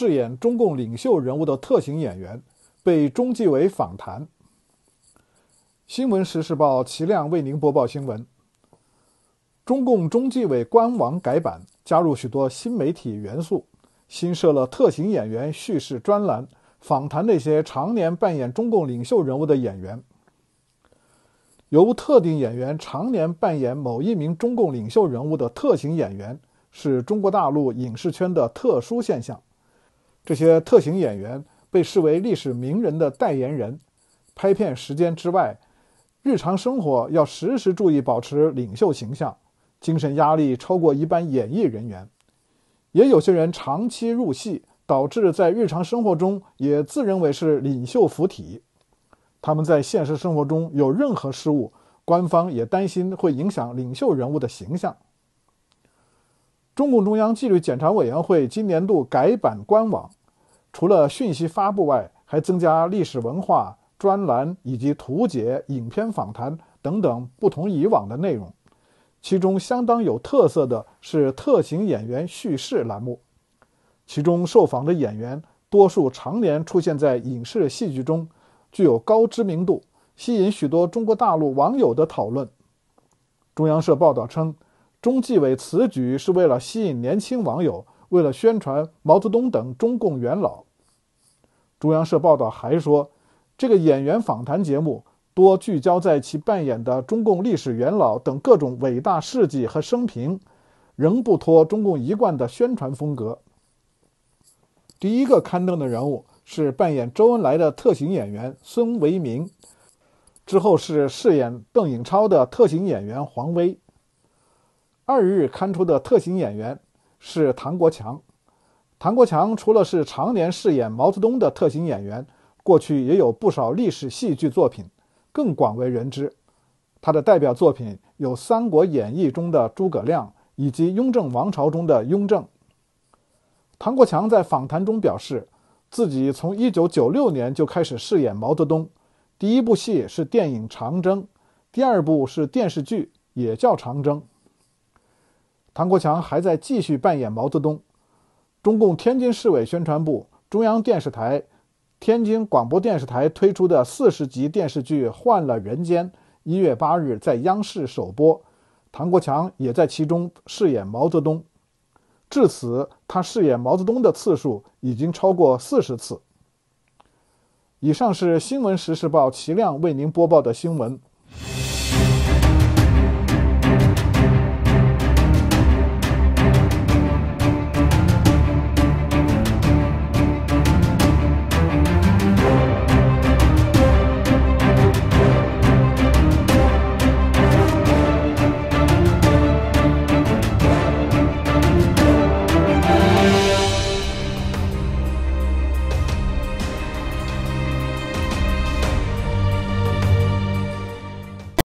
饰演中共领袖人物的特型演员被中纪委访谈。新闻时事报齐亮为您播报新闻。中共中纪委官网改版，加入许多新媒体元素，新设了特型演员叙事专栏，访谈那些常年扮演中共领袖人物的演员。由特定演员常年扮演某一名中共领袖人物的特型演员，是中国大陆影视圈的特殊现象。这些特型演员被视为历史名人的代言人，拍片时间之外。日常生活要时时注意保持领袖形象，精神压力超过一般演艺人员。也有些人长期入戏，导致在日常生活中也自认为是领袖附体。他们在现实生活中有任何失误，官方也担心会影响领袖人物的形象。中共中央纪律检查委员会今年度改版官网，除了讯息发布外，还增加历史文化。专栏以及图解、影片访谈等等不同以往的内容，其中相当有特色的是特型演员叙事栏目，其中受访的演员多数常年出现在影视戏剧中，具有高知名度，吸引许多中国大陆网友的讨论。中央社报道称，中纪委此举是为了吸引年轻网友，为了宣传毛泽东等中共元老。中央社报道还说。这个演员访谈节目多聚焦在其扮演的中共历史元老等各种伟大事迹和生平，仍不脱中共一贯的宣传风格。第一个刊登的人物是扮演周恩来的特型演员孙维民，之后是饰演邓颖超的特型演员黄威。二日刊出的特型演员是唐国强。唐国强除了是常年饰演毛泽东的特型演员。过去也有不少历史戏剧作品，更广为人知。他的代表作品有《三国演义》中的诸葛亮，以及《雍正王朝》中的雍正。唐国强在访谈中表示，自己从1996年就开始饰演毛泽东，第一部戏是电影《长征》，第二部是电视剧，也叫《长征》。唐国强还在继续扮演毛泽东。中共天津市委宣传部、中央电视台。天津广播电视台推出的四十集电视剧《换了人间》，一月八日在央视首播，唐国强也在其中饰演毛泽东。至此，他饰演毛泽东的次数已经超过四十次。以上是新闻时事报齐亮为您播报的新闻。